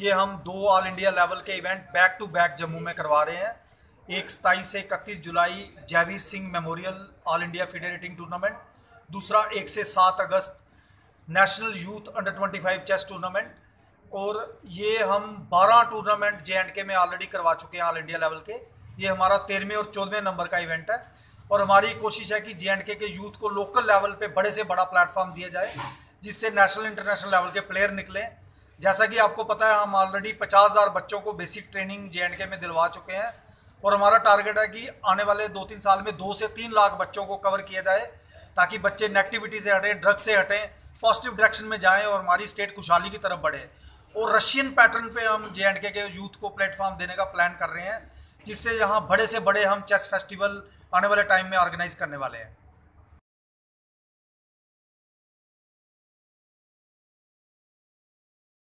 ये हम दो ऑल इंडिया लेवल के event back to back Jammu में करवा रहे हैं। एक सताईस से इकतीस जुलाई Jaivir Singh memorial all India federating tournament दूसरा एक से सात अगस्त national youth under 25 chess tournament और ये हम 12 टूर्नामेंट जे एंड के में ऑलरेडी करवा चुके हैं ऑल इंडिया लेवल के। ये हमारा तेरहवें और चौदहवें नंबर का इवेंट है और हमारी कोशिश है कि जे के के यूथ को लोकल लेवल पे बड़े से बड़ा प्लेटफॉर्म दिया जाए, जिससे नेशनल इंटरनेशनल लेवल के प्लेयर निकलें। जैसा कि आपको पता है, हम ऑलरेडी पचास हज़ार बच्चों को बेसिक ट्रेनिंग जे एंड के में दिलवा चुके हैं और हमारा टारगेट है कि आने वाले दो तीन साल में दो से तीन लाख बच्चों को कवर किया जाए ताकि बच्चे नेगेटिविटी से हटें ड्रग से हटें पॉजिटिव डायरेक्शन में जाएँ और हमारी स्टेट खुशहाली की तरफ़ बढ़े। और रशियन पैटर्न पे हम जे एंड के यूथ को प्लेटफॉर्म देने का प्लान कर रहे हैं, जिससे यहाँ बड़े से बड़े हम चेस फेस्टिवल आने वाले टाइम में ऑर्गेनाइज करने वाले हैं।